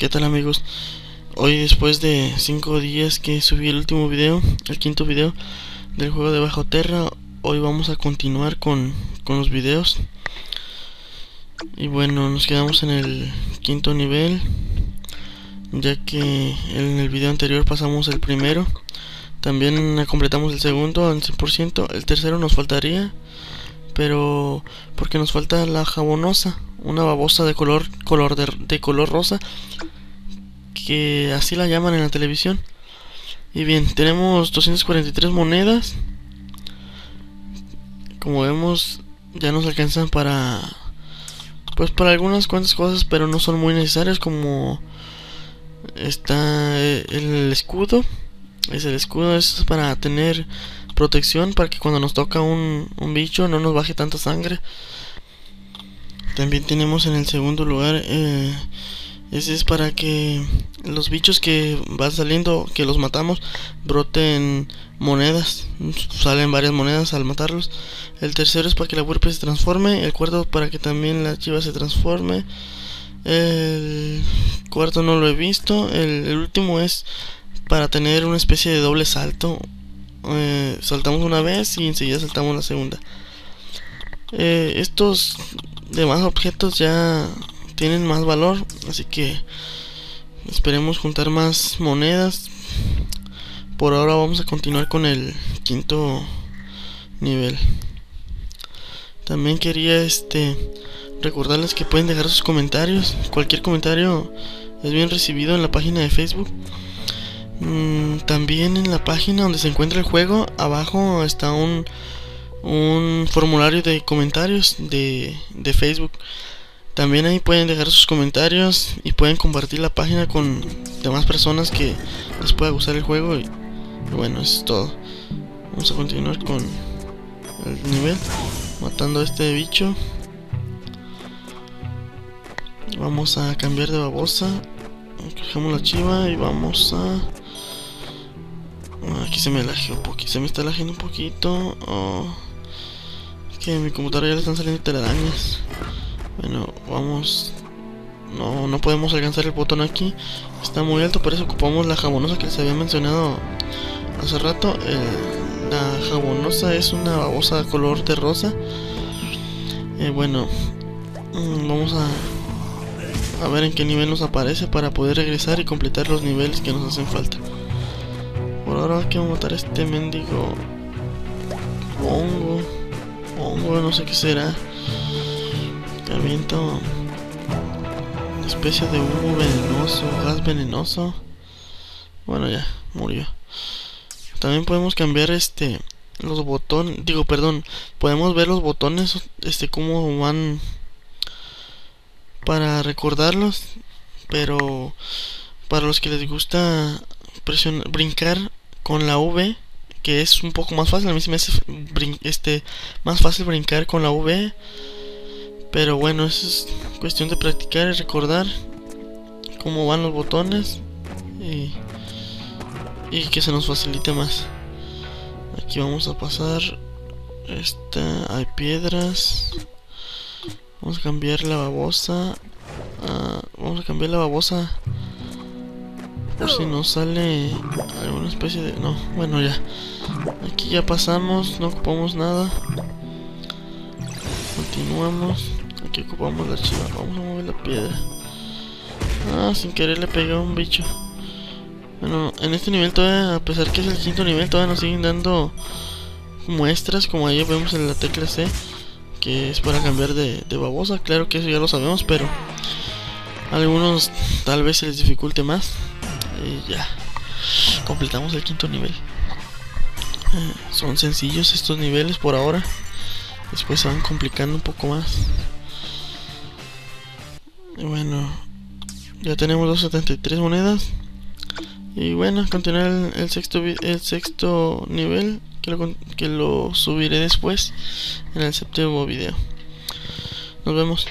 ¿Qué tal amigos? Hoy después de 5 días que subí el último video, el quinto video del juego de Bajo Terra, hoy vamos a continuar con, con los videos. Y bueno, nos quedamos en el quinto nivel, ya que en el video anterior pasamos el primero. También completamos el segundo al 100%, el tercero nos faltaría, pero porque nos falta la jabonosa, una babosa de color color de color rosa que así la llaman en la televisión. Y bien, tenemos 243 monedas. Como vemos, ya nos alcanzan para pues para algunas cuantas cosas, pero no son muy necesarias como está el escudo. Es el escudo es para tener protección para que cuando nos toca un, un bicho no nos baje tanta sangre. También tenemos en el segundo lugar eh, ese es para que los bichos que van saliendo, que los matamos, broten monedas. Salen varias monedas al matarlos. El tercero es para que la huerpe se transforme. El cuarto para que también la chiva se transforme. El cuarto no lo he visto. El, último es para tener una especie de doble salto. Eh, saltamos una vez y enseguida saltamos la segunda. Eh, estos demás objetos ya tienen más valor. Así que esperemos juntar más monedas. Por ahora vamos a continuar con el quinto nivel. También quería este recordarles que pueden dejar sus comentarios. Cualquier comentario es bien recibido en la página de Facebook. Mm, también en la página donde se encuentra el juego, abajo está un, un formulario de comentarios de, de Facebook. También ahí pueden dejar sus comentarios y pueden compartir la página con demás personas que les pueda gustar el juego. Y, bueno, eso es todo. Vamos a continuar con el nivel, matando a este bicho. Vamos a cambiar de babosa. Cogemos la chiva y vamos a... Aquí se me lajeó un se me está lajeando un poquito. Oh. Que en mi computadora ya le están saliendo telarañas. Bueno, vamos. No, no podemos alcanzar el botón aquí. Está muy alto, por eso ocupamos la jabonosa que les había mencionado hace rato. la jabonosa es una babosa color de rosa. Eh, bueno, mm, vamos a, a ver en qué nivel nos aparece para poder regresar y completar los niveles que nos hacen falta. Por ahora que vamos a matar a este mendigo hongo. Hongo, no sé qué será una especie de humo venenoso, gas venenoso. Bueno, ya, murió. También podemos cambiar este los botones, digo, perdón, podemos ver los botones este cómo van para recordarlos, pero para los que les gusta presionar brincar con la V, que es un poco más fácil, a mí se me hace este más fácil brincar con la V pero bueno, es cuestión de practicar y recordar cómo van los botones y, que se nos facilite más. Aquí vamos a pasar. Esta, hay piedras. Vamos a cambiar la babosa. Ah, vamos a cambiar la babosa. Por si nos sale alguna especie de... No, bueno ya. Aquí ya pasamos, no ocupamos nada. Continuamos. Aquí ocupamos la chiva. Vamos a mover la piedra. Ah, sin querer le pegué a un bicho. Bueno, en este nivel todavía, a pesar que es el quinto nivel, todavía nos siguen dando muestras, como ahí vemos en la tecla C, que es para cambiar de, babosa. Claro que eso ya lo sabemos, pero algunos tal vez se les dificulte más. Y ya, completamos el quinto nivel. Eh, son sencillos estos niveles por ahora. Después se van complicando un poco más. Bueno, ya tenemos 273 monedas. Y bueno, continuar el, sexto el sexto nivel que lo, que lo subiré después en el séptimo video. Nos vemos.